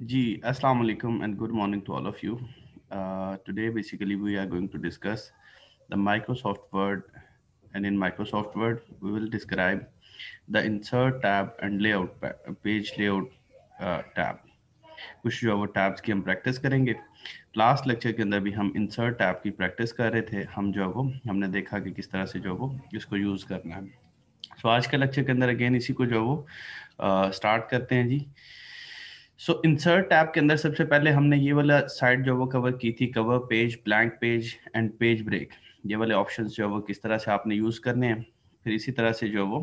जी अस्सलाम वालेकुम and good morning to all of you today basically we are going to discuss the Microsoft Word and in Microsoft Word we will describe the insert tab and layout page layout tab कुछ जो है वो tabs की हम practice करेंगे। Last lecture के अंदर भी हम इंसर्ट टैब की प्रैक्टिस कर रहे थे। हम जो है वो हमने देखा कि किस तरह से जो है वो इसको यूज़ करना है। सो so, आज के लेक्चर के अंदर अगेन इसी को जो है वो uh, स्टार्ट करते हैं जी। सो इंसर्ट टैब के अंदर सबसे पहले हमने ये वाला साइड जो वो कवर की थी cover page blank page and page break ये वाले ऑप्शन जो है वो किस तरह से आपने यूज़ करने हैं, फिर इसी तरह से जो वो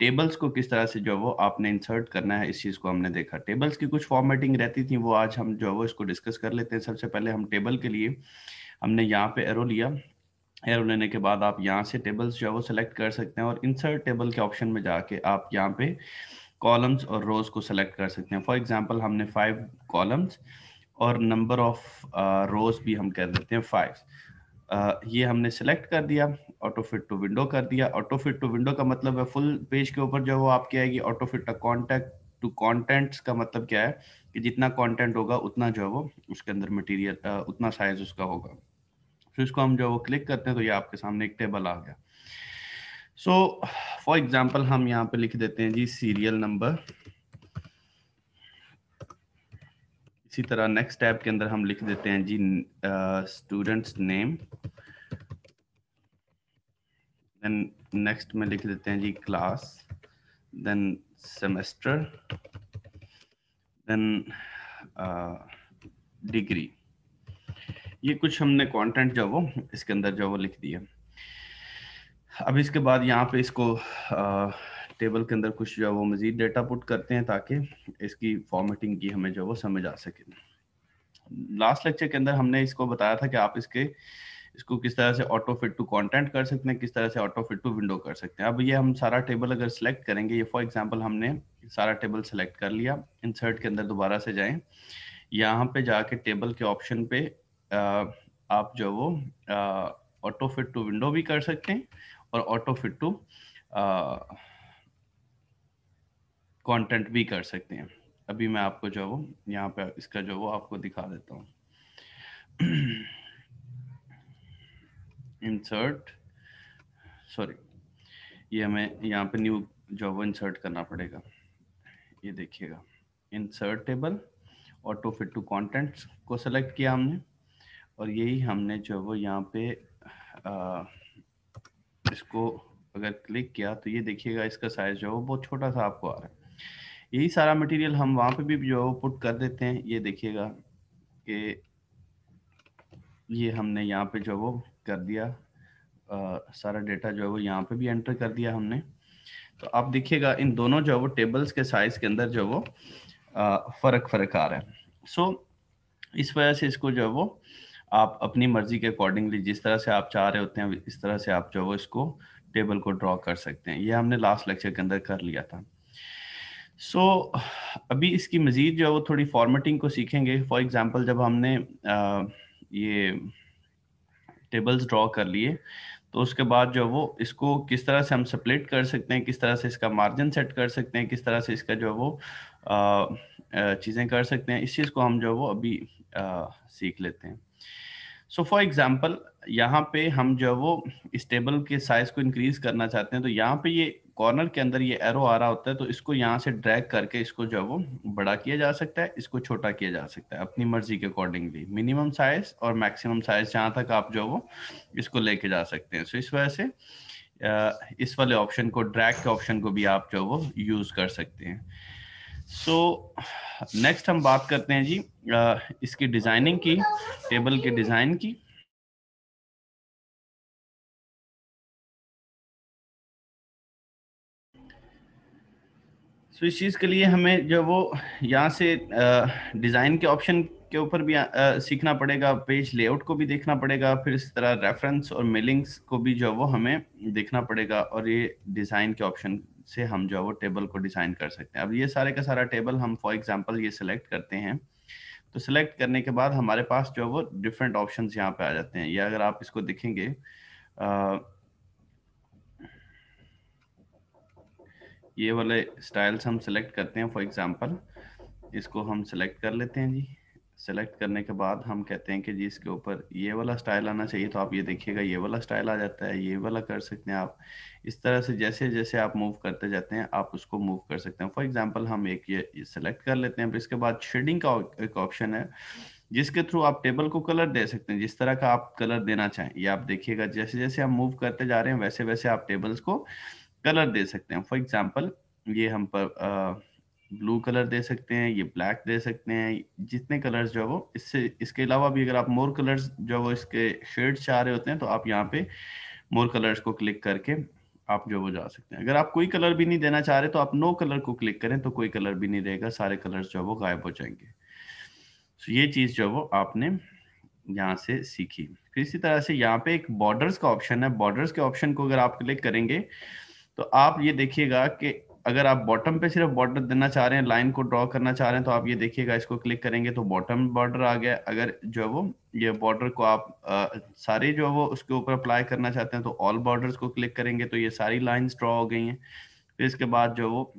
टेबल्स को किस तरह से जो वो आपने इंसर्ट करना है, इस चीज़ को हमने देखा। टेबल्स की कुछ फॉर्मेटिंग रहती थी, वो आज हम जो है वो इसको डिस्कस कर लेते हैं। सबसे पहले हम टेबल के लिए, हमने यहाँ पे एरो लिया। एरो लेने के बाद आप यहाँ से टेबल्स जो है वो सिलेक्ट कर सकते हैं और इंसर्ट टेबल के ऑप्शन में जाके आप यहाँ पे कॉलम्स और रोज को सेलेक्ट कर सकते हैं। फॉर एग्ज़ाम्पल हमने फाइव कॉलम्स और नंबर ऑफ़ रोज भी हम कर देते हैं फाइव uh, ये हमने सेलेक्ट कर दिया ऑटो फिट टू विंडो कर दिया। ऑटो फिट टू विंडो का मतलब है फुल पेज के ऊपर जो वो आपकी आएगी auto fit content to contents का मतलब क्या है कि जितना कॉन्टेंट होगा उतना जो है वो उसके अंदर मटीरियल uh, उतना साइज़ उसका होगा। फिर इसको हम जो वो क्लिक करते हैं तो ये आपके सामने एक टेबल आ गया। सो फॉर एग्ज़ाम्पल हम यहाँ पे लिख देते हैं जी सीरियल नंबर इसी तरह नेक्स्ट टैब के अंदर हम लिख देते हैं जी स्टूडेंट्स नेम देन नेक्स्ट में लिख देते हैं जी class then semester then degree ये कुछ हमने कंटेंट जो वो इसके अंदर जो वो लिख दिया। अब इसके बाद यहाँ पे इसको आ, टेबल के अंदर कुछ जो है वो मज़ीद डेटा पुट करते हैं ताकि इसकी फॉर्मेटिंग की हमें जो वो समझ आ सके। लास्ट लेक्चर के अंदर हमने इसको बताया था कि आप इसके इसको किस तरह से ऑटो फिट टू कंटेंट कर सकते हैं किस तरह से ऑटो फिट टू विंडो कर सकते हैं। अब ये हम सारा टेबल अगर सिलेक्ट करेंगे ये फॉर एग्जांपल हमने सारा टेबल सेलेक्ट कर लिया इंसर्ट के अंदर दोबारा से जाएँ। यहाँ पे जाके टेबल के ऑप्शन पे आ, आप जो वो ऑटो फिट टू विंडो भी कर सकते हैं और ऑटो फिट टू कंटेंट भी कर सकते हैं। अभी मैं आपको जो है वो यहाँ पे इसका जो वो आपको दिखा देता हूँ। इंसर्ट सॉरी ये हमें यहाँ पे न्यू जो वो इंसर्ट करना पड़ेगा। ये देखिएगा। Insert table auto fit to contents को सेलेक्ट किया हमने। और यही हमने जो वो यहाँ पे आ, इसको अगर क्लिक किया तो ये देखिएगा इसका साइज़ जो है वो बहुत छोटा सा आपको आ रहा है। यही सारा मटेरियल हम वहाँ पे भी जो है वो पुट कर देते हैं। ये देखिएगा कि ये हमने यहाँ पे जो वो कर दिया। आ, सारा डेटा जो है वो यहाँ पे भी एंटर कर दिया हमने। तो आप देखिएगा इन दोनों जो है वो टेबल्स के साइज़ के अंदर जो वो फ़र्क फ़र्क आ रहा है। सो so, इस वजह से इसको जो है वो आप अपनी मर्ज़ी के अकॉर्डिंगली जिस तरह से आप चाह रहे होते हैं इस तरह से आप जो वो इसको टेबल को ड्रॉ कर सकते हैं। ये हमने लास्ट लेक्चर के अंदर कर लिया था। सो so, अभी इसकी मज़ीद जो है वो थोड़ी फॉर्मेटिंग को सीखेंगे। फॉर एग्जांपल जब हमने आ, ये टेबल्स ड्रॉ कर लिए तो उसके बाद जो वो इसको किस तरह से हम स्प्लिट कर सकते हैं किस तरह से इसका मार्जिन सेट कर सकते हैं किस तरह से इसका जो वो चीज़ें कर सकते हैं इस चीज़ को हम जो वो अभी आ, सीख लेते हैं। सो फॉर एग्ज़ाम्पल यहाँ पे हम जो वो इस टेबल के साइज़ को इंक्रीज करना चाहते हैं तो यहाँ पे ये कॉर्नर के अंदर ये एरो आ रहा होता है तो इसको यहाँ से ड्रैग करके इसको जो वो बड़ा किया जा सकता है इसको छोटा किया जा सकता है अपनी मर्ज़ी के अकॉर्डिंगली मिनिमम साइज़ और मैक्सिमम साइज़ जहाँ तक आप जो वो इसको लेके जा सकते हैं। सो इस वजह से इस वाले ऑप्शन को ड्रैग के ऑप्शन को भी आप जो वो यूज़ कर सकते हैं। सो so, नेक्स्ट हम बात करते हैं जी इसकी डिज़ाइनिंग की टेबल के डिज़ाइन की। सो इस चीज़ के लिए हमें जो वो यहाँ से डिज़ाइन के ऑप्शन के ऊपर भी आ, सीखना पड़ेगा पेज लेआउट को भी देखना पड़ेगा फिर इस तरह रेफरेंस और मेलिंग्स को भी जो वो हमें देखना पड़ेगा और ये डिज़ाइन के ऑप्शन से हम जो है वो टेबल को डिज़ाइन कर सकते हैं। अब ये सारे का सारा टेबल हम फॉर एग्ज़ाम्पल ये सिलेक्ट करते हैं। तो सिलेक्ट करने के बाद हमारे पास जो है वो डिफरेंट ऑप्शन यहाँ पे आ जाते हैं। या अगर आप इसको देखेंगे ये वाले स्टाइल्स हम सिलेक्ट करते हैं फॉर एग्ज़ाम्पल इसको हम सेलेक्ट कर लेते हैं जी। सेलेक्ट करने के बाद हम कहते हैं कि जी इसके ऊपर ये वाला स्टाइल आना चाहिए तो आप ये देखिएगा, ये वाला स्टाइल आ जाता है, ये वाला कर सकते हैं आप। इस तरह से जैसे जैसे आप मूव करते जाते हैं, आप उसको मूव कर सकते हैं। फॉर एग्जांपल हम एक ये सेलेक्ट कर लेते हैं इसके बाद शेडिंग का एक ऑप्शन है, जिसके थ्रू आप टेबल को कलर दे सकते हैं, जिस तरह का आप कलर देना चाहें। ये आप देखिएगा, जैसे जैसे हम मूव करते जा रहे हैं, वैसे वैसे आप टेबल्स को कलर दे सकते हैं। फॉर एग्ज़ाम्पल ये हम पर ब्लू कलर दे सकते हैं, ये ब्लैक दे सकते हैं, जितने कलर्स जो है वो, इससे, इसके अलावा भी अगर आप मोर कलर्स जो है वो इसके शेड्स चाह रहे होते हैं तो आप यहाँ पे मोर कलर्स को क्लिक करके आप जो वो जा सकते हैं। अगर आप कोई कलर भी नहीं देना चाह रहे तो आप नो कलर को क्लिक करें तो कोई कलर भी नहीं रहेगा, सारे कलर्स जो है वो गायब हो जाएँगे। तो ये चीज़ जो है वो आपने यहाँ से सीखी। फिर इसी तरह से यहाँ पे एक बॉर्डर्स का ऑप्शन है। बॉर्डर्स के ऑप्शन को अगर आप क्लिक करेंगे तो आप ये देखिएगा कि अगर आप बॉटम पे सिर्फ़ बॉर्डर देना चाह रहे हैं लाइन को ड्रॉ करना चाह रहे हैं तो आप ये देखिएगा इसको क्लिक करेंगे तो बॉटम बॉर्डर आ गया। अगर जो है वो ये बॉर्डर को आप आ, सारे जो है वो उसके ऊपर अप्लाई करना चाहते हैं तो ऑल बॉर्डर्स को क्लिक करेंगे तो ये सारी लाइंस ड्रॉ हो गई हैं। फिर इसके बाद जो वो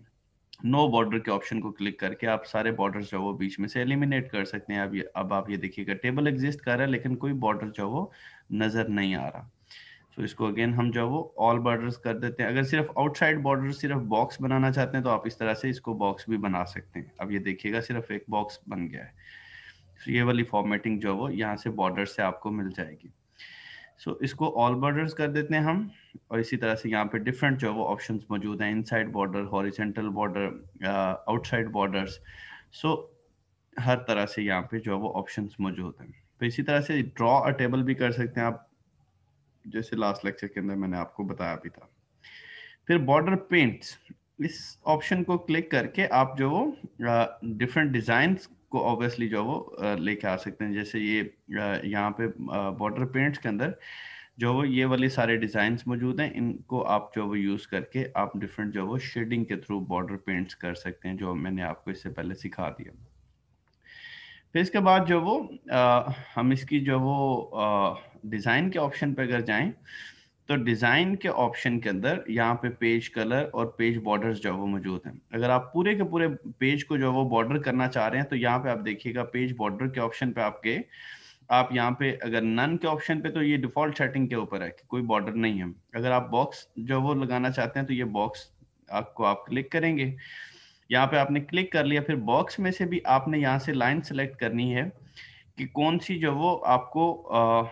नो बॉर्डर के ऑप्शन को क्लिक करके आप सारे बॉर्डर जो वो बीच में से एलिमिनेट कर सकते हैं। अब ये अब आप ये देखिएगा टेबल एग्जिस्ट कर रहा है लेकिन कोई बॉर्डर जो वो नज़र नहीं आ रहा। तो इसको अगेन हम जो वो ऑल बॉर्डर्स कर देते हैं। अगर सिर्फ़ आउटसाइड बॉर्डर सिर्फ़ बॉक्स बनाना चाहते हैं तो आप इस तरह से इसको बॉक्स भी बना सकते हैं। अब ये देखिएगा सिर्फ़ एक बॉक्स बन गया है। तो ये वाली फॉर्मेटिंग जो वो यहाँ से बॉर्डर से आपको मिल जाएगी। सो so, इसको ऑल बॉर्डर्स कर देते हैं हम और इसी तरह से यहाँ पे डिफरेंट जो वो ऑप्शंस मौजूद हैं। Inside border horizontal border outside borders so हर तरह से यहाँ पे जो वो ऑप्शंस मौजूद हैं। तो इसी तरह से ड्रॉ अ टेबल भी कर सकते हैं आप। जैसे लास्ट लेक्चर के अंदर मैंने आपको बताया भी था। फिर बॉर्डर पेंट्स इस ऑप्शन को क्लिक करके आप जो वो डिफरेंट डिज़ाइन को ऑब्वियसली जो वो लेके आ सकते हैं। जैसे ये यहाँ पे बॉर्डर पेंट्स के अंदर जो वो, ये वाले सारे डिज़ाइन मौजूद हैं। इनको आप जो वो यूज़ करके आप डिफरेंट जो वो शेडिंग के थ्रू बॉर्डर पेंट्स कर सकते हैं, जो मैंने आपको इससे पहले सिखा दिया। फिर इसके बाद जो वो आ, हम इसकी जो वो डिज़ाइन के ऑप्शन पे अगर जाएँ तो डिज़ाइन के ऑप्शन के अंदर यहाँ पे पेज कलर और पेज बॉर्डर्स जो वो मौजूद हैं। अगर आप पूरे के पूरे पेज को जो वो बॉर्डर करना चाह रहे हैं तो यहाँ पे आप देखिएगा पेज बॉर्डर के ऑप्शन पे आपके आप यहाँ पे अगर नन के ऑप्शन पे तो ये डिफ़ॉल्ट सेटिंग के ऊपर है कि कोई बॉर्डर नहीं है। अगर आप बॉक्स जो वो लगाना चाहते हैं तो ये बॉक्स आपको आप क्लिक करेंगे। यहाँ पे आपने क्लिक कर लिया फिर बॉक्स में से भी आपने यहाँ से लाइन सेलेक्ट करनी है कि कौन सी जो वो आपको आ,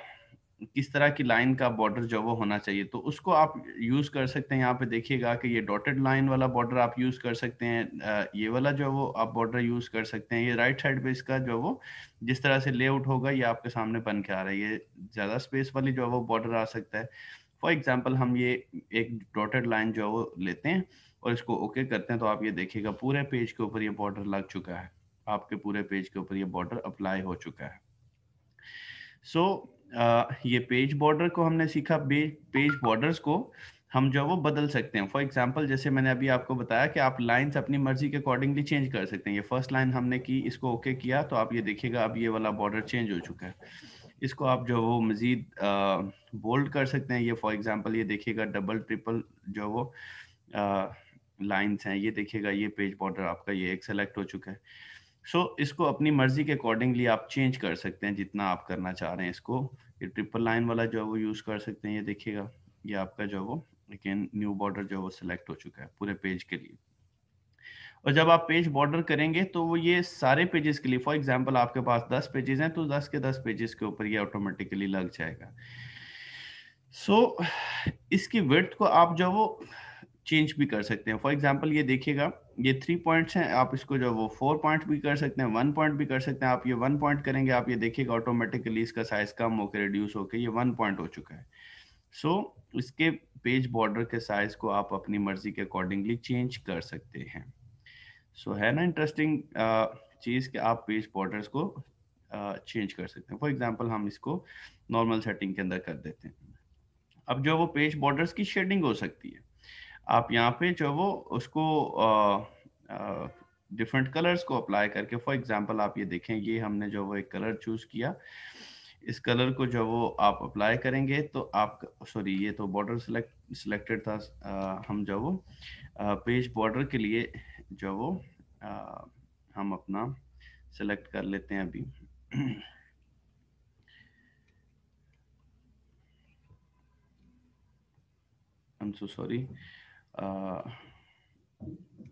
किस तरह की लाइन का बॉर्डर जो वो होना चाहिए। तो उसको आप यूज़ कर सकते हैं। यहाँ पे देखिएगा कि ये डॉटेड लाइन वाला बॉर्डर आप यूज़ कर सकते हैं। ये वाला जो वो आप बॉर्डर यूज़ कर सकते हैं। ये राइट साइड पे इसका जो वो जिस तरह से लेआउट होगा ये आपके सामने बन के आ रहा है। ये ज़्यादा स्पेस वाली जो वो बॉर्डर आ सकता है। फॉर एग्ज़ाम्पल हम ये एक डॉटेड लाइन जो वो लेते हैं। और इसको ओके करते हैं तो आप ये देखिएगा पूरे पेज के ऊपर ये बॉर्डर लग चुका है। आपके पूरे पेज के ऊपर ये बॉर्डर अप्लाई हो चुका है। सो so, ये पेज बॉर्डर को हमने सीखा पेज बॉर्डर्स को हम जो वो बदल सकते हैं। फॉर एग्ज़ाम्पल जैसे मैंने अभी आपको बताया कि आप लाइंस अपनी मर्ज़ी के अकॉर्डिंगली चेंज कर सकते हैं। ये फ़र्स्ट लाइन हमने की इसको ओके okay किया तो आप ये देखिएगा अब ये वाला बॉर्डर चेंज हो चुका है। इसको आप जो वो मज़ीद बोल्ड कर सकते हैं। ये फॉर एग्ज़ाम्पल ये देखिएगा डबल ट्रिपल जो वो लाइंस हैं ये देखिएगा ये पेज बॉर्डर आपका ये एक सेलेक्ट हो चुका है। सो so, इसको अपनी मर्ज़ी के अकॉर्डिंगली आप चेंज कर सकते हैं जितना आप करना चाह रहे हैं इसको। ये ट्रिपल लाइन वाला जो है वो यूज़ कर सकते हैं ये देखिएगा ये आपका जो है वो लेकिन न्यू बॉर्डर जो है वो सिलेक्ट हो चुका है पूरे पेज के लिए। और जब आप पेज बॉर्डर करेंगे तो वो ये सारे पेजेस के लिए फॉर एग्जांपल आपके पास 10 पेजेस हैं तो 10 के 10 पेजेस के ऊपर ये ऑटोमेटिकली लग जाएगा। सो so, इसकी विड्थ को आप जो वो चेंज भी कर सकते हैं। फॉर एग्ज़ाम्पल ये देखिएगा ये थ्री पॉइंट्स हैं आप इसको जो वो फोर पॉइंट भी कर सकते हैं वन पॉइंट भी कर सकते हैं। आप ये वन पॉइंट करेंगे आप ये देखिएगा ऑटोमेटिकली इसका साइज़ कम होकर रिड्यूस होकर ये वन पॉइंट हो चुका है। सो so, इसके पेज बॉर्डर के साइज़ को आप अपनी मर्ज़ी के अकॉर्डिंगली चेंज कर सकते हैं। सो so, है ना इंटरेस्टिंग चीज़ कि आप पेज बॉर्डर्स को चेंज कर सकते हैं। फॉर एग्ज़ाम्पल हम इसको नॉर्मल सेटिंग के अंदर कर देते हैं। अब जो वो पेज बॉर्डर्स की शेडिंग हो सकती है। आप यहाँ पे जो वो उसको डिफरेंट कलर्स को अप्लाई करके फॉर एग्जांपल आप ये देखें ये हमने जो वो एक कलर चूज़ किया। इस कलर को जो वो आप अप्लाई करेंगे तो आप सॉरी ये तो बॉर्डर सेलेक्ट सिलेक्टेड था आ, हम जो वो पेज बॉर्डर के लिए जो वो आ, हम अपना सेलेक्ट कर लेते हैं अभी। आई एम सो सॉरी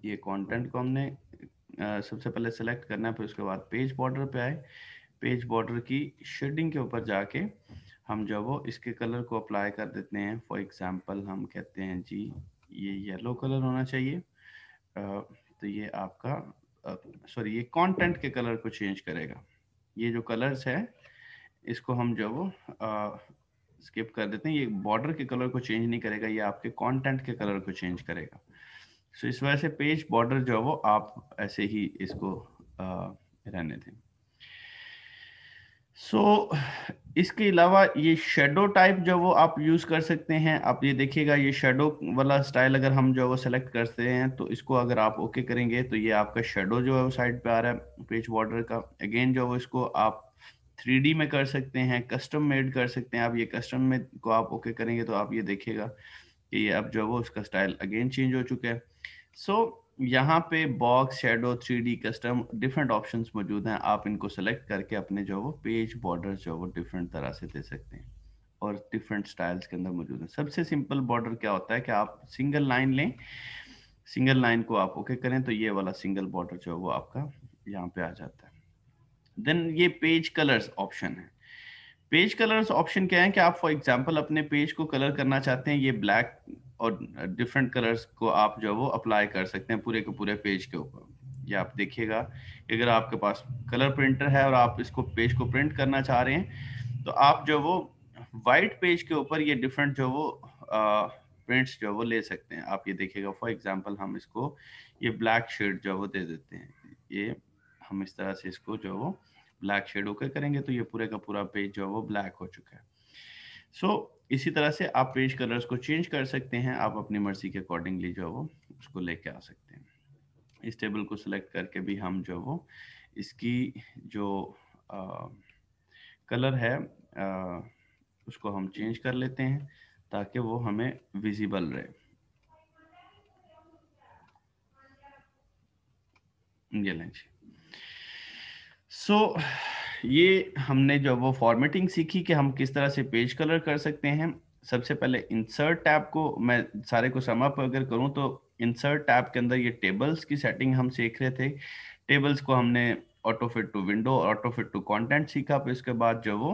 ये कंटेंट को हमने uh, सबसे पहले सेलेक्ट करना है फिर उसके बाद पेज बॉर्डर पे आए। पेज बॉर्डर की शेडिंग के ऊपर जाके हम जो वो इसके कलर को अप्लाई कर देते हैं। फॉर एग्जांपल हम कहते हैं जी ये येलो कलर होना चाहिए। uh, तो ये आपका सॉरी ये कंटेंट के कलर को चेंज करेगा। ये जो कलर्स है इसको हम जो वो स्किप कर देते हैं। ये बॉर्डर के कलर को चेंज नहीं करेगा ये आपके कंटेंट के कलर को चेंज करेगा। सो so, इस वजह से पेज बॉर्डर जो है वो आप ऐसे ही इसको आ, रहने दें। सो so, इसके अलावा ये शेडो टाइप जो वो आप यूज़ कर सकते हैं। आप ये देखिएगा ये शेडो वाला स्टाइल अगर हम जो वो सेलेक्ट करते हैं तो इसको अगर आप ओके करेंगे तो ये आपका शेडो जो है वो साइड पे आ रहा है पेज बॉर्डर का। अगेन जो वो इसको आप थ्री में कर सकते हैं कस्टम मेड कर सकते हैं। आप ये कस्टम में को आप ओके okay करेंगे तो आप ये देखेगा कि ये अब जो है वो उसका स्टाइल अगेन चेंज हो चुका है। सो so, यहाँ पे box shadow three custom different options मौजूद हैं। आप इनको सेलेक्ट करके अपने जो वो पेज बॉर्डर जो वो डिफरेंट तरह से दे सकते हैं और डिफरेंट स्टाइल्स के अंदर मौजूद हैं। सबसे सिंपल बॉर्डर क्या होता है कि आप सिंगल लाइन लें सिंगल लाइन को आप ओके okay करें तो ये वाला सिंगल बॉर्डर जो है वो आपका यहाँ पे आ जाता है। देन ये पेज कलर्स ऑप्शन है। पेज कलर्स ऑप्शन क्या है कि आप फॉर एग्जांपल अपने पेज को कलर करना चाहते हैं, ये ब्लैक और डिफरेंट कलर्स को आप जो है वो अप्लाई कर सकते हैं पूरे के पूरे पेज के ऊपर। ये आप देखिएगा अगर आपके पास कलर प्रिंटर है और आप इसको पेज को प्रिंट करना चाह रहे हैं तो आप जो वो वाइट पेज के ऊपर ये डिफरेंट जो वो प्रिंट्स जो वो ले सकते हैं। आप ये देखिएगा फॉर एग्जांपल हम इसको ये ब्लैक शेड जो वो दे देते हैं। ये हम इस तरह से इसको जो वो ब्लैक शेड होकर करेंगे तो ये पूरे का पूरा पेज जो है वो ब्लैक हो चुका है। सो so, इसी तरह से आप पेज कलर्स को चेंज कर सकते हैं आप अपनी मर्ज़ी के अकॉर्डिंगली जो है वो उसको लेके आ सकते हैं। इस टेबल को सिलेक्ट करके भी हम जो वो इसकी जो आ, कलर है आ, उसको हम चेंज कर लेते हैं ताकि वो हमें विजिबल रहे। ये लें जी सो so, ये हमने जो वो फॉर्मेटिंग सीखी कि हम किस तरह से पेज कलर कर सकते हैं। सबसे पहले इंसर्ट टैब को मैं सारे को समअप अगर करूँ तो इंसर्ट टैब के अंदर ये टेबल्स की सेटिंग हम सीख रहे थे। टेबल्स को हमने auto fit to window auto fit to content सीखा। फिर उसके बाद जो वो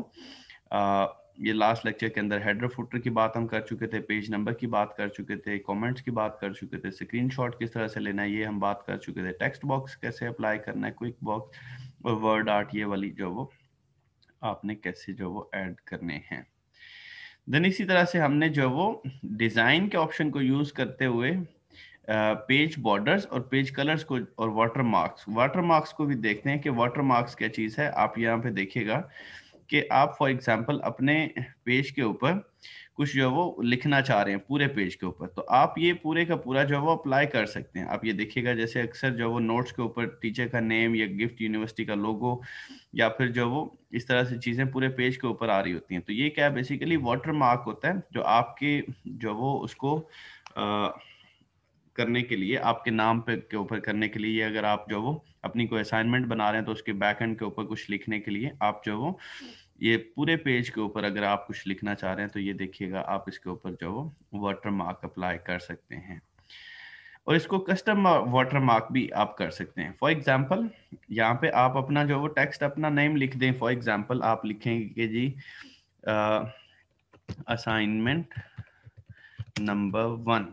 आ, ये लास्ट लेक्चर के अंदर हेडर फुटर की बात हम कर चुके थे पेज नंबर की बात कर चुके थे कमेंट्स की बात कर चुके थे स्क्रीनशॉट किस तरह से लेना है ये हम बात कर चुके थे। टेक्स्ट बॉक्स कैसे अप्लाई करना है क्विक बॉक्स वर्ड आर्ट ये वाली जो वो आपने कैसे जो वो ऐड करने हैं। देन इसी तरह से हमने जो वो डिज़ाइन के ऑप्शन को यूज़ करते हुए पेज बॉर्डर्स और पेज कलर्स को और वाटर मार्क्स वाटर मार्क्स को भी देखते हैं कि वाटर मार्क्स क्या चीज़ है, आप यहाँ पे देखिएगा। कि आप फॉर एग्जांपल अपने पेज के ऊपर कुछ जो है वो लिखना चाह रहे हैं पूरे पेज के ऊपर। तो आप ये पूरे का पूरा जो है वो अप्लाई कर सकते हैं। आप ये देखिएगा जैसे अक्सर जो वो नोट्स के ऊपर टीचर का नेम या गिफ्ट यूनिवर्सिटी का लोगो या फिर जो वो इस तरह से चीज़ें पूरे पेज के ऊपर आ रही होती हैं। तो ये क्या बेसिकली वाटर मार्क होता है जो आपके जो वो उसको आ, करने के लिए आपके नाम पे के ऊपर करने के लिए अगर आप जो वो अपनी कोई असाइनमेंट बना रहे हैं तो उसके बैक एंड के ऊपर कुछ लिखने के लिए आप जो वो ये पूरे पेज के ऊपर अगर आप कुछ लिखना चाह रहे हैं तो ये देखिएगा, आप इसके ऊपर जो वाटर मार्क अप्लाई कर सकते हैं। और इसको कस्टम वाटर मार्क भी आप कर सकते हैं। फॉर एग्ज़ाम्पल यहाँ पे आप अपना जो वो टेक्स्ट अपना नेम लिख दें। फॉर एग्ज़ाम्पल आप लिखेंगे कि जी असाइनमेंट नंबर वन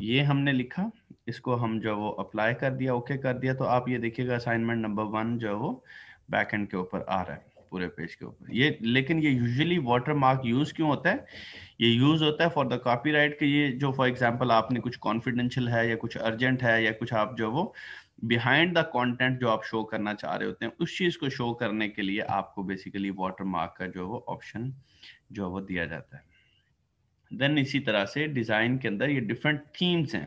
ये हमने लिखा, इसको हम जो वो अप्लाई कर दिया ओके okay कर दिया तो आप ये देखिएगा असाइनमेंट नंबर वन जो वो बैक एंड के ऊपर आ रहा है। पूरे पेज के ऊपर। ये, लेकिन ये यूजुअली वाटर मार्क यूज़ क्यों होता है? ये यूज़ होता है फॉर द कॉपीराइट के ये जो फॉर एग्जांपल आपने कुछ कॉन्फिडेंशियल है या कुछ अर्जेंट है या कुछ आप जो वो बिहाइंड द कंटेंट जो आप शो करना चाह रहे होते हैं, उस चीज़ को शो करने के लिए आपको बेसिकली वाटर मार्क का जो वो ऑप्शन जो वो दिया जाता है। देन इसी तरह से डिज़ाइन के अंदर ये डिफरेंट थीम्स हैं।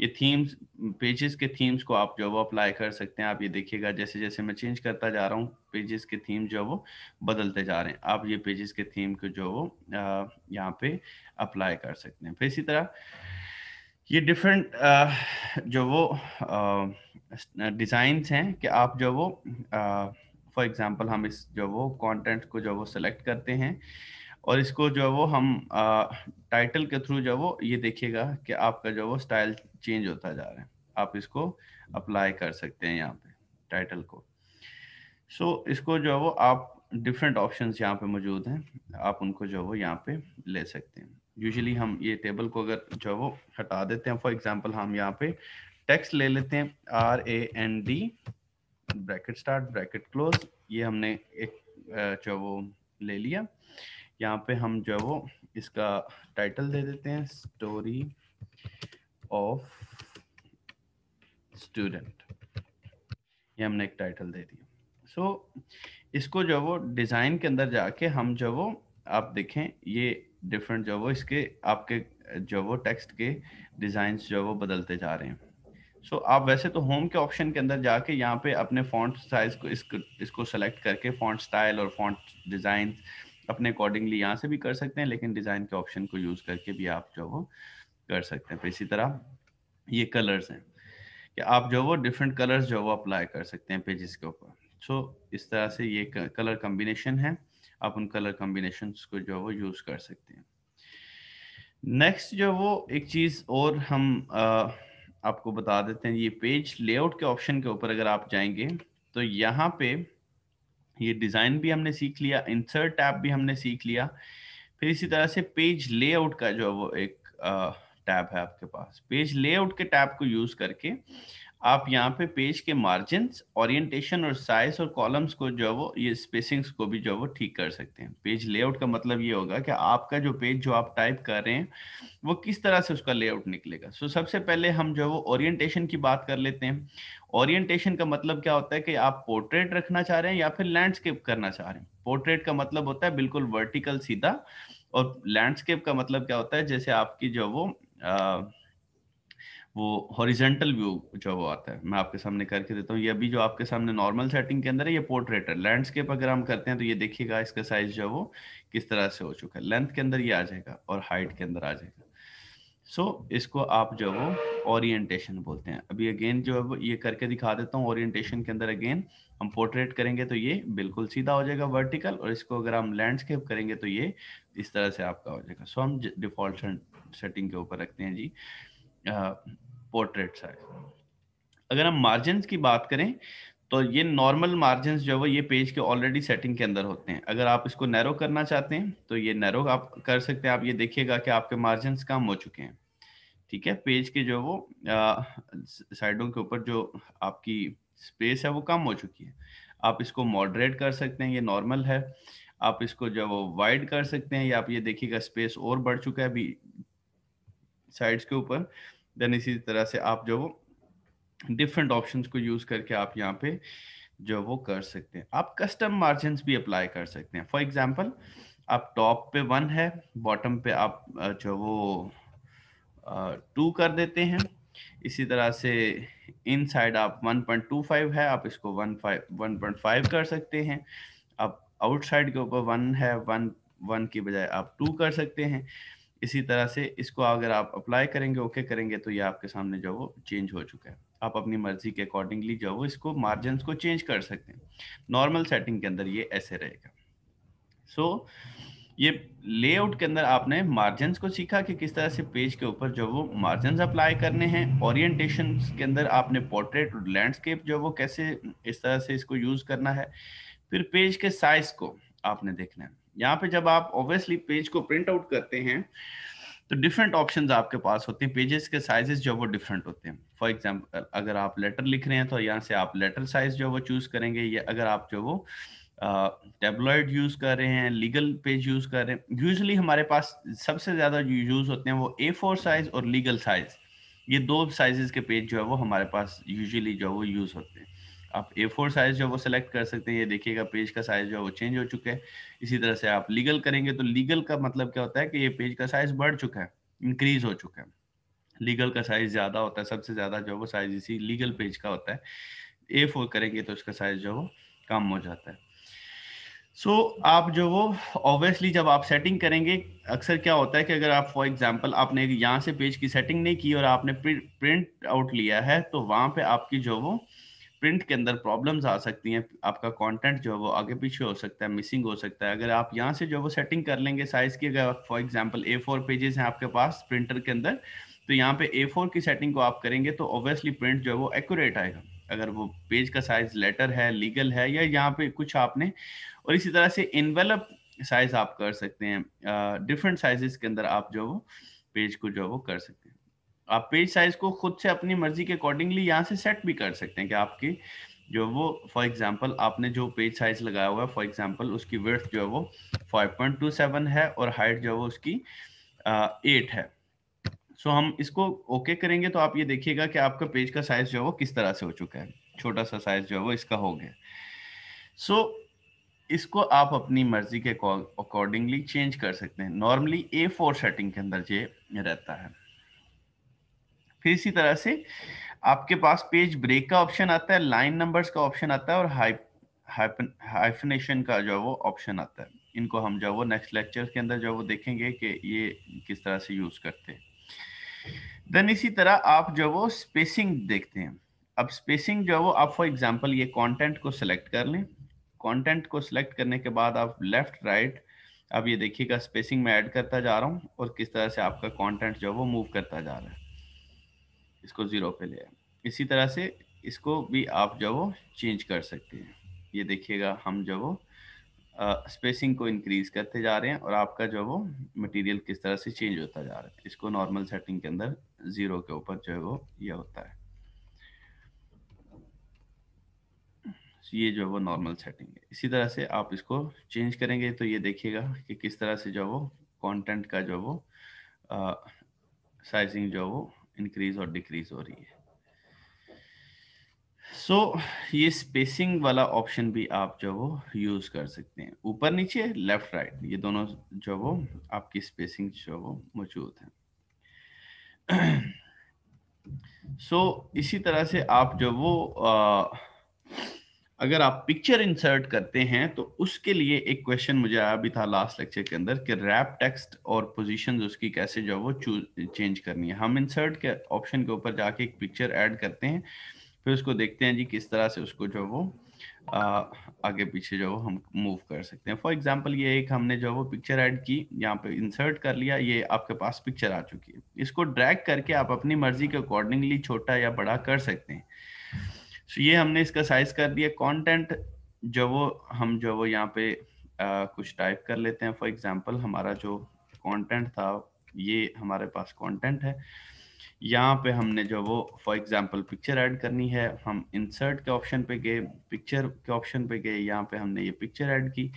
ये थीम्स पेजेस के थीम्स को आप जो वो अप्लाई कर सकते हैं। आप ये देखिएगा जैसे जैसे मैं चेंज करता जा रहा हूँ पेजेस के थीम जो वो बदलते जा रहे हैं। आप ये पेजेस के थीम को जो वो यहाँ पे अप्लाई कर सकते हैं। फिर इसी तरह, ये डिफरेंट जो वो डिज़ाइंस हैं कि आप जो वो फॉर एग्जांपल हम इस जो वो कंटेंट को जो वो सेलेक्ट करते हैं। और इसको जो है वो हम टाइटल के थ्रू जो वो ये देखिएगा कि आपका जो वो स्टाइल चेंज होता जा रहा है। आप इसको अप्लाई कर सकते हैं यहाँ पे टाइटल को। सो so, इसको जो है वो आप डिफरेंट ऑप्शंस यहाँ पे मौजूद हैं। आप उनको जो है वो यहाँ पे ले सकते हैं। यूजुअली हम ये टेबल को अगर जो है वो हटा देते हैं फॉर एग्ज़ाम्पल हम यहाँ पे टेक्स्ट ले लेते हैं R A N D bracket start bracket close ये हमने एक जो वो ले लिया। यहाँ पे हम जो है वो इसका टाइटल दे देते हैं स्टोरी ऑफ़ स्टूडेंट ये हमने एक टाइटल दे दिया। सो so, इसको जो वो डिज़ाइन के अंदर जाके हम जो वो आप देखें ये डिफरेंट जो वो इसके आपके जो वो टेक्स्ट के डिज़ाइन जो वो बदलते जा रहे हैं। सो so, आप वैसे तो होम के ऑप्शन के अंदर जाके यहाँ पे अपने फॉन्ट साइज़ को इसको इसको सेलेक्ट करके फॉन्ट स्टाइल और फॉन्ट डिज़ाइन अपने अकॉर्डिंगली यहाँ से भी कर सकते हैं लेकिन डिज़ाइन के ऑप्शन को यूज़ करके भी आप जो वो कर सकते हैं। तो इसी तरह ये कलर्स हैं। कि आप जो वो डिफरेंट कलर्स जो वो अप्लाई कर सकते हैं पेजेस के ऊपर। सो so, इस तरह से ये कलर कम्बिनेशन है। आप उन कलर कम्बिनेशन को जो वो यूज़ कर सकते हैं। नेक्स्ट जो वो एक चीज़ और हम आ, आपको बता देते हैं। ये पेज लेआउट के ऑप्शन के ऊपर अगर आप जाएँगे तो यहाँ पे ये डिज़ाइन भी हमने सीख लिया इंसर्ट टैब भी हमने सीख लिया। फिर इसी तरह से पेज लेआउट का जो वो एक टैब है आपके पास। पेज लेआउट के टैब को यूज़ करके आप यहाँ पे पेज के मार्जिन ओरिएंटेशन और साइज़ और कॉलम्स को जो है वो ये स्पेसिंग्स को भी जो है वो ठीक कर सकते हैं। पेज लेआउट का मतलब ये होगा कि आपका जो पेज जो आप टाइप कर रहे हैं वो किस तरह से उसका लेआउट निकलेगा। सो so, सबसे पहले हम जो है वो ओरिएंटेशन की बात कर लेते हैं। ओरिएंटेशन का मतलब क्या होता है कि आप पोर्ट्रेट रखना चाह रहे हैं या फिर लैंडस्केप करना चाह रहे हैं। पोर्ट्रेट का मतलब होता है बिल्कुल वर्टिकल सीधा और लैंडस्केप का मतलब क्या होता है जैसे आपकी जो वो आ, वो हॉरिजेंटल व्यू जो वो आता है मैं आपके सामने करके देता हूँ। ये अभी जो आपके सामने नॉर्मल सेटिंग के अंदर है ये पोर्ट्रेट है। लैंडस्केप अगर हम करते हैं तो ये देखिएगा इसका साइज़ जो वो किस तरह से हो चुका है। लेंथ के अंदर ये आ जाएगा और हाइट के अंदर आ जाएगा। सो so, इसको आप जो वो ओरिएंटेशन बोलते हैं। अभी अगेन जो है ये करके दिखा देता हूँ ओरिएंटेशन के अंदर अगेन हम पोर्ट्रेट करेंगे तो ये बिल्कुल सीधा हो जाएगा वर्टिकल और इसको अगर हम लैंडस्केप करेंगे तो ये इस तरह से आपका हो जाएगा। सो so, हम डिफ़ॉल्ट सेटिंग के ऊपर रखते हैं जी। पोर्ट्रेट साइज़ अगर हम मार्जिन की बात करें तो ये नॉर्मल मार्जिन जो है ये पेज के ऑलरेडी सेटिंग के अंदर होते हैं। अगर आप इसको नैरो करना चाहते हैं तो ये नैरो आप कर सकते हैं। आप ये देखिएगा कि आपके मार्जिन कम हो चुके हैं। ठीक है? पेज के जो वो साइडों के ऊपर जो आपकी स्पेस है वो कम हो चुकी है। आप इसको मॉडरेट कर सकते हैं, ये नॉर्मल है। आप इसको जो वो वाइड कर सकते हैं, या आप ये देखिएगा स्पेस और बढ़ चुका है अभी साइड्स के ऊपर। देन इसी तरह से आप जो वो डिफरेंट ऑप्शन को यूज़ करके आप यहाँ पे जो वो कर सकते हैं। आप कस्टम मार्जिन भी अप्लाई कर सकते हैं। फॉर एग्ज़ाम्पल आप टॉप पे वन है बॉटम पे आप जो वो टू कर देते हैं। इसी तरह से इन साइड आप 1.25 है, आप इसको 1.5 कर सकते हैं। आप आउटसाइड के ऊपर वन है वन वन की बजाय आप टू कर सकते हैं। इसी तरह से इसको अगर आप अप्लाई करेंगे ओके okay करेंगे तो ये आपके सामने जो वो चेंज हो चुका है। आप अपनी मर्ज़ी के अकॉर्डिंगली जो वो इसको मार्जिन को चेंज कर सकते हैं। नॉर्मल सेटिंग के अंदर ये ऐसे रहेगा। सो so, ये लेआउट के अंदर आपने मार्जिन को सीखा कि किस तरह से पेज के ऊपर जो वो मार्जिन अप्लाई करने हैं। ओरिएंटेशन के अंदर आपने पोर्ट्रेट और लैंडस्केप जो वो कैसे इस तरह से इसको यूज़ करना है। फिर पेज के साइज़ को आपने देखना है। यहाँ पे जब आप ऑब्वियसली पेज को प्रिंट आउट करते हैं तो डिफरेंट ऑप्शंस आपके पास होते हैं। पेजेस के साइजेस जो वो डिफरेंट होते हैं। फॉर एग्जांपल अगर आप लेटर लिख रहे हैं तो यहाँ से आप लेटर साइज़ जो वो चूज़ करेंगे। या अगर आप जो वो टेबलॉइड यूज़ कर रहे हैं लीगल पेज यूज़ कर रहे हैं यूजली हमारे पास सबसे ज़्यादा यूज़ होते हैं वो ए फोर साइज़ और लीगल साइज़ ये दो साइजेस के पेज जो है वो हमारे पास यूजुअली जो है वो यूज़ होते हैं। आप ए फोर साइज़ जो वो सिलेक्ट कर सकते हैं। ये देखिएगा पेज का साइज़ जो है वो चेंज हो चुका है। इसी तरह से आप लीगल करेंगे तो लीगल का मतलब क्या होता है कि ये पेज का साइज़ बढ़ चुका है इंक्रीज हो चुका है। लीगल का साइज़ ज़्यादा होता है सबसे ज़्यादा जो वो साइज़ इसी लीगल पेज का होता है। ए फोर करेंगे तो उसका साइज़ जो वो कम हो जाता है। सो so, आप जो वो ऑब्वियसली जब आप सेटिंग करेंगे अक्सर क्या होता है कि अगर आप फॉर एग्जांपल आपने यहाँ से पेज की सेटिंग नहीं की और आपने प्रिंट आउट लिया है तो वहाँ पे आपकी जो वो प्रिंट के अंदर प्रॉब्लम्स आ सकती हैं आपका कंटेंट जो है वो आगे पीछे हो सकता है मिसिंग हो सकता है। अगर आप यहाँ से जो है वो सेटिंग कर लेंगे साइज़ की अगर for example A four pages हैं आपके पास प्रिंटर के अंदर तो यहाँ पे ए फोर की सेटिंग को आप करेंगे तो ऑब्वियसली प्रिंट जो है वो एक्यूरेट आएगा। अगर वो पेज का साइज़ लेटर है लीगल है या यहाँ पे कुछ आपने और इसी तरह से इन्वेलप साइज़ आप कर सकते हैं डिफरेंट uh, साइजेस के अंदर आप जो वो पेज को जो है वो कर सकते हैं। आप पेज साइज़ को खुद से अपनी मर्ज़ी के अकॉर्डिंगली यहाँ से सेट भी कर सकते हैं कि आपकी जो वो फॉर एग्जांपल आपने जो पेज साइज़ लगाया हुआ है फॉर एग्जांपल उसकी वर्थ जो है वो 5.27 है और हाइट जो है वो उसकी एट है। सो so, हम इसको ओके okay करेंगे तो आप ये देखिएगा कि आपका पेज का साइज़ जो है वो किस तरह से हो चुका है। छोटा सा साइज़ जो है वो इसका हो गया। सो so, इसको आप अपनी मर्ज़ी के अकॉर्डिंगली चेंज कर सकते हैं। नॉर्मली ए फोर सेटिंग के अंदर ये रहता है। फिर इसी तरह से आपके पास पेज ब्रेक का ऑप्शन आता है लाइन नंबर्स का ऑप्शन आता है और हाइफनेशन का जो वो ऑप्शन आता है। इनको हम जो वो नेक्स्ट लेक्चर के अंदर जो वो देखेंगे कि ये किस तरह से यूज़ करते हैं। देन इसी तरह आप जो वो स्पेसिंग देखते हैं। अब स्पेसिंग जो वो आप फॉर एग्जांपल ये कंटेंट को सिलेक्ट कर लें। कंटेंट को सिलेक्ट करने के बाद आप लेफ़्ट राइट अब ये देखिएगा स्पेसिंग में ऐड करता जा रहा हूँ और किस तरह से आपका कंटेंट जो है वो मूव करता जा रहा है। इसको ज़ीरो पे ले आए। इसी तरह से इसको भी आप जो वो चेंज कर सकते हैं। ये देखिएगा हम जो वो स्पेसिंग uh, को इंक्रीज करते जा रहे हैं और आपका जो वो मटेरियल किस तरह से चेंज होता जा रहा है। इसको नॉर्मल सेटिंग के अंदर ज़ीरो के ऊपर जो है वो ये होता है। ये जो है वो नॉर्मल सेटिंग है। इसी तरह से आप इसको चेंज करेंगे तो ये देखिएगा कि किस तरह से जो वो कंटेंट का जो वो साइजिंग जो वो इंक्रीज और डिक्रीज हो रही है। सो so, ये स्पेसिंग वाला ऑप्शन भी आप जो वो यूज़ कर सकते हैं। ऊपर नीचे लेफ़्ट राइट ये दोनों जो वो आपकी स्पेसिंग जो वो मौजूद है। सो so, इसी तरह से आप जो वो आ, अगर आप पिक्चर इंसर्ट करते हैं तो उसके लिए एक क्वेश्चन मुझे आया भी था लास्ट लेक्चर के अंदर कि रैप टेक्स्ट और पोजीशंस उसकी कैसे जो वो चेंज करनी है। हम इंसर्ट के ऑप्शन के ऊपर जाके एक पिक्चर ऐड करते हैं फिर उसको देखते हैं जी किस तरह से उसको जो वो आ, आगे पीछे जो हम मूव कर सकते हैं। फॉर एग्ज़ाम्पल ये एक हमने जो वो पिक्चर ऐड की यहाँ पे इंसर्ट कर लिया ये आपके पास पिक्चर आ चुकी है। इसको ड्रैग करके आप अपनी मर्ज़ी के अकॉर्डिंगली छोटा या बड़ा कर सकते हैं। So ये हमने इसका साइज़ कर दिया. कंटेंट जो वो हम जो वो यहाँ पे आ, कुछ टाइप कर लेते हैं. फॉर एग्जांपल हमारा जो कंटेंट था ये हमारे पास कंटेंट है. यहाँ पे हमने जो वो फॉर एग्जांपल पिक्चर ऐड करनी है. हम इंसर्ट के ऑप्शन पे गए पिक्चर के ऑप्शन पे गए. यहाँ पे हमने ये पिक्चर ऐड की.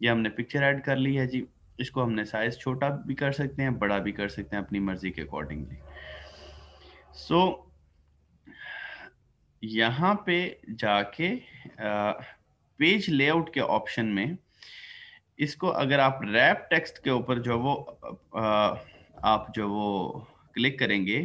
ये हमने पिक्चर ऐड कर ली है जी. इसको हमने साइज़ छोटा भी कर सकते हैं बड़ा भी कर सकते हैं अपनी मर्ज़ी के अकॉर्डिंगली सो so, यहाँ पे जाके पेज लेआउट के ऑप्शन में इसको अगर आप रैप टेक्स्ट के ऊपर जो वो आप जो वो क्लिक करेंगे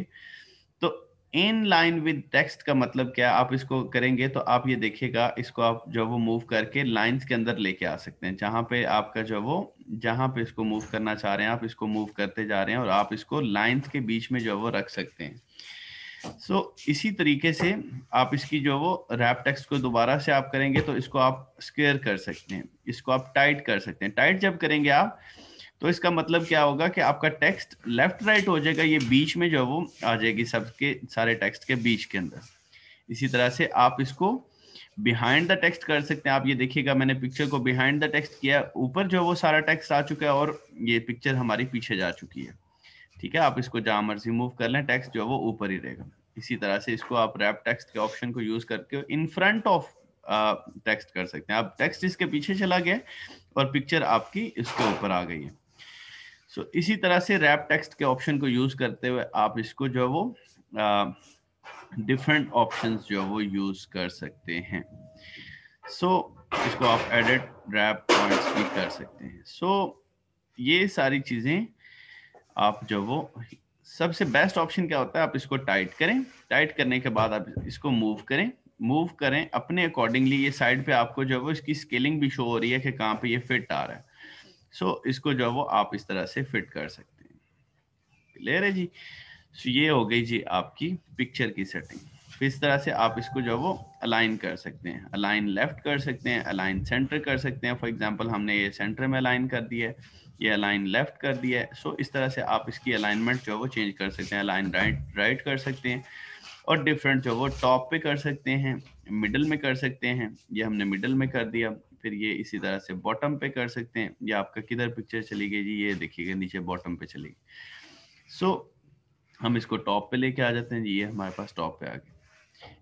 तो इन लाइन विद टेक्स्ट का मतलब क्या आप इसको करेंगे तो आप ये देखिएगा, इसको आप जो वो मूव करके लाइंस के अंदर लेके आ सकते हैं। जहाँ पे आपका जो वो, जहाँ पे इसको मूव करना चाह रहे हैं, आप इसको मूव करते जा रहे हैं और आप इसको लाइंस के बीच में जो वो रख सकते हैं। सो so, इसी तरीके से आप इसकी जो वो रैप टेक्स्ट को दोबारा से आप करेंगे तो इसको आप स्क्वेयर कर सकते हैं। इसको आप टाइट कर सकते हैं। टाइट जब करेंगे आप तो इसका मतलब क्या होगा कि आपका टेक्स्ट लेफ़्ट राइट हो जाएगा ये बीच में जो वो आ जाएगी सबके सारे टेक्स्ट के बीच के अंदर। इसी तरह से आप इसको बिहाइंड द टेक्स्ट कर सकते हैं। आप ये देखिएगा मैंने पिक्चर को बिहाइंड द टेक्स्ट किया ऊपर जो वो सारा टेक्स्ट आ चुका है और ये पिक्चर हमारी पीछे जा चुकी है। ठीक है आप इसको जहाँ मर्ज़ी मूव कर लें टेक्स्ट जो है वो ऊपर ही रहेगा। इसी तरह से इसको आप रैप टेक्स्ट के ऑप्शन को यूज़ करके इन फ्रंट ऑफ़ टेक्स्ट कर सकते हैं। आप टेक्स्ट इसके पीछे चला गया और पिक्चर आपकी इसके ऊपर आ गई है। सो so, इसी तरह से रैप टेक्स्ट के ऑप्शन को यूज़ करते हुए आप इसको जो है वो डिफरेंट ऑप्शन जो है वो यूज़ कर सकते हैं। सो so, इसको आप एडिट रैप पॉइंट्स भी कर सकते हैं। सो so, ये सारी चीज़ें आप जो वो सबसे बेस्ट ऑप्शन क्या होता है? आप इसको टाइट करें। टाइट करने के बाद आप इसको मूव करें। मूव करें अपने अकॉर्डिंगली ये साइड पे आपको जो है वो इसकी स्केलिंग भी शो हो रही है कि कहाँ पे ये फिट आ रहा है। सो so, इसको जो है वो आप इस तरह से फिट कर सकते हैं। क्लियर है जी? सो so, ये हो गई जी आपकी पिक्चर की सेटिंग फिर इस तरह से आप इसको जो है वो अलाइन कर सकते हैं। अलाइन लेफ़्ट कर सकते हैं अलाइन सेंटर कर सकते हैं। फॉर एग्ज़ाम्पल हमने ये सेंटर में अलाइन कर दिया है। ये अलाइन लेफ़्ट कर दिया है। सो इस तरह से आप इसकी अलाइनमेंट जो है वो चेंज कर सकते हैं अलाइन राइट राइट कर सकते हैं और डिफरेंट जो वो टॉप पे कर सकते हैं मिडल में कर सकते हैं। ये हमने मिडल में कर दिया फिर ये इसी तरह से बॉटम पे कर सकते हैं। ये आपका किधर पिक्चर चली गई जी? ये देखिएगा नीचे बॉटम पे चली गई। सो so, हम इसको टॉप पे लेके आ जाते हैं जी ये हमारे पास टॉप पे आ गया।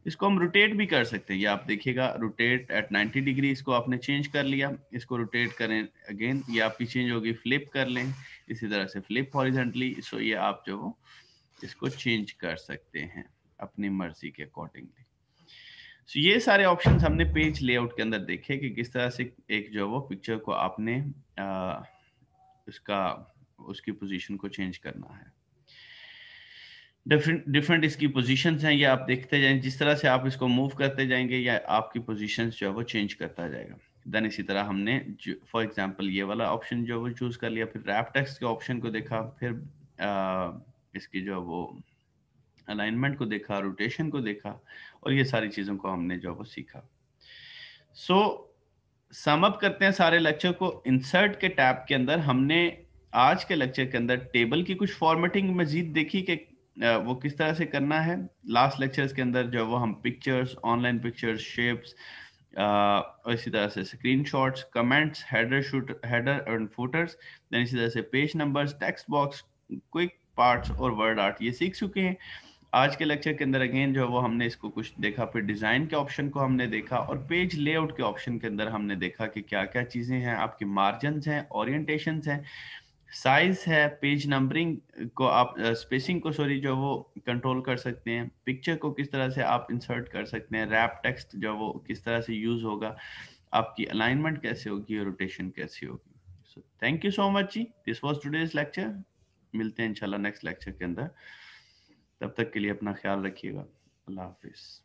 इसको हम रोटेट भी कर सकते हैं। ये आप देखिएगा रोटेट एट 90 डिग्री इसको आपने चेंज कर लिया। इसको रोटेट करें अगेन ये आपकी चेंज होगी फ्लिप कर लें। इसी तरह से फ्लिप हॉरिजेंटली सो ये आप जो इसको चेंज कर सकते हैं अपनी मर्ज़ी के अकॉर्डिंगली सो ये सारे ऑप्शंस हमने पेज लेआउट के अंदर देखे कि किस तरह से एक जो वो पिक्चर को आपने आ, उसका उसकी पोजीशन को चेंज करना है। डिफरेंट डिफरेंट इसकी पोजीशंस हैं ये आप देखते जाएँ जिस तरह से आप इसको मूव करते जाएँगे या आपकी पोजीशंस जो है वो चेंज करता जाएगा। देन इसी तरह हमने फॉर एग्जांपल ये वाला ऑप्शन जो है वो चूज़ कर लिया फिर रैप के ऑप्शन को देखा फिर आ, इसकी जो वो अलाइनमेंट को देखा रोटेशन को देखा और ये सारी चीज़ों को हमने जो वो सीखा। सो सम अप करते हैं सारे लेक्चर को। इंसर्ट के टैब के अंदर हमने आज के लेक्चर के अंदर टेबल की कुछ फॉर्मेटिंग मजीद देखी कि वो किस तरह से करना है? लास्ट लेक्चर्स के अंदर जो वो हम पिक्चर्स ऑनलाइन पिक्चर्स शेप्स और इसी तरह से screen shots comments header shoot header and footers then इसी तरह से page numbers text box quick parts और वर्ड आर्ट ये सीख चुके हैं। आज के लेक्चर के अंदर अगेन जो वो हमने इसको कुछ देखा, फिर डिज़ाइन के ऑप्शन को हमने देखा और पेज लेआउट के ऑप्शन के अंदर हमने देखा कि क्या क्या चीज़ें हैं, आपके मार्जिन हैं ओरिएंटेशन हैं। साइज़ है पेज नंबरिंग को आप स्पेसिंग को सॉरी जो वो कंट्रोल कर सकते हैं पिक्चर को किस तरह से आप इंसर्ट कर सकते हैं रैप टेक्स्ट जो वो किस तरह से यूज़ होगा, आपकी अलाइनमेंट कैसे होगी और रोटेशन कैसे होगी। So thank you so much ji. This was today's lecture मिलते हैं इंशाल्लाह नेक्स्ट लेक्चर के अंदर। तब तक के लिए अपना ख्याल रखिएगा। अल्लाह हाफिज़।